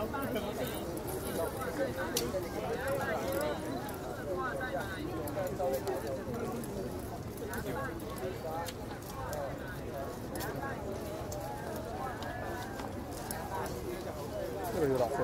这个有点贵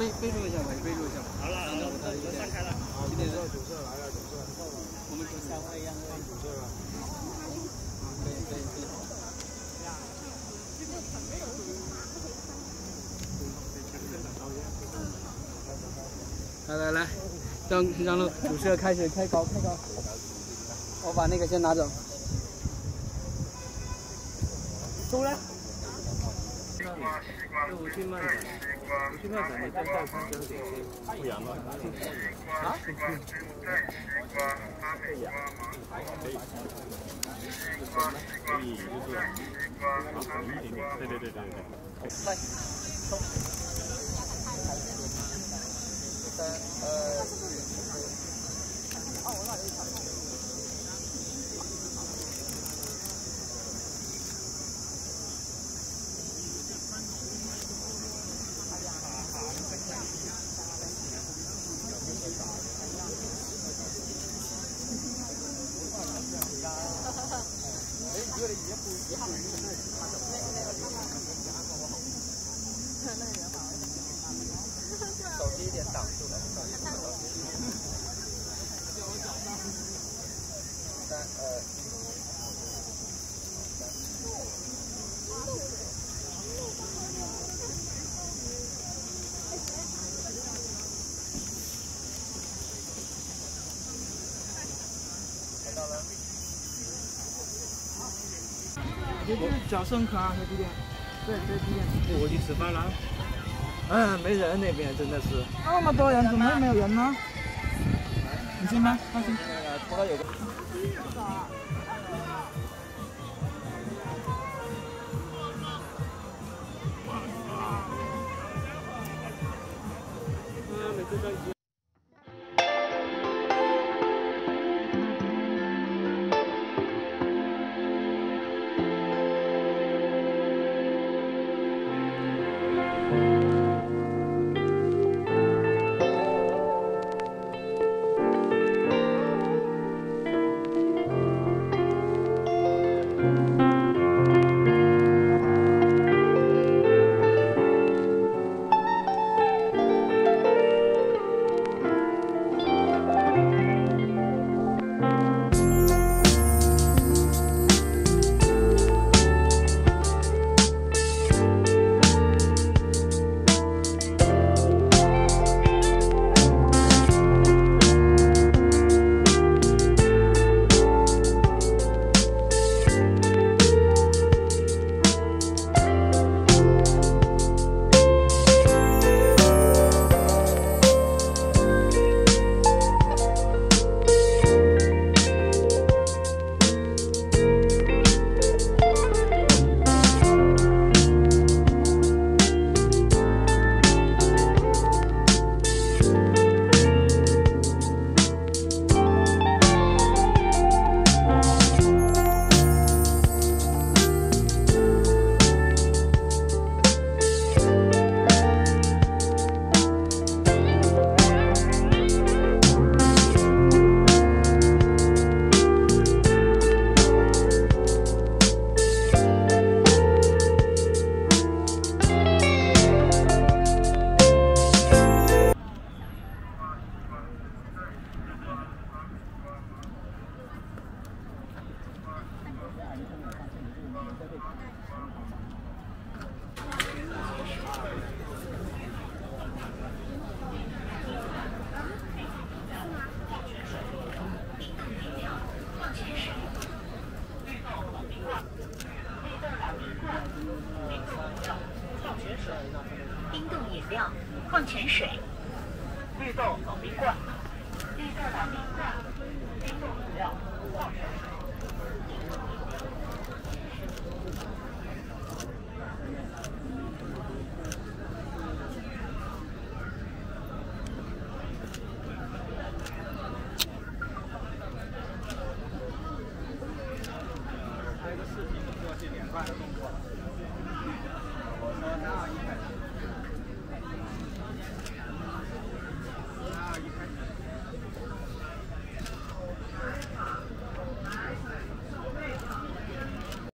备备注一下吧，备注一下吧。好了，好了，我散开了。好，今天是主色来了，主色。我们跟三花一样，主色了。啊，对对对。来来来，让让路，主色开始开高开高。我把那个先拿走。出来。五星慢点，五星慢点，你再带三箱点心，不阳吗。啊？可以。可以，就是啊，红一点点，对对对对对。来，冲！三二。哦，我那里有场。手机一点挡住了，三这是角色很可爱，小弟弟。对，兄，弟弟。我去吃饭了。嗯，没人那边真的是。那么多人，怎么会没有人呢？你信吗？放心。除了有个。冰冻饮料，矿泉水，绿豆冷冰棍，绿豆冷冰棍，冰冻饮料，矿泉水。